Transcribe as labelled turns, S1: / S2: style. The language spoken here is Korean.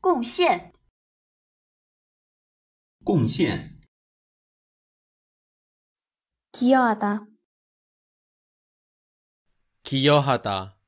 S1: 贡献、贡献、
S2: 기여하다,
S3: 기여하다,